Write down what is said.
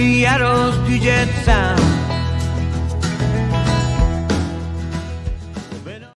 Seattle's Puget Sound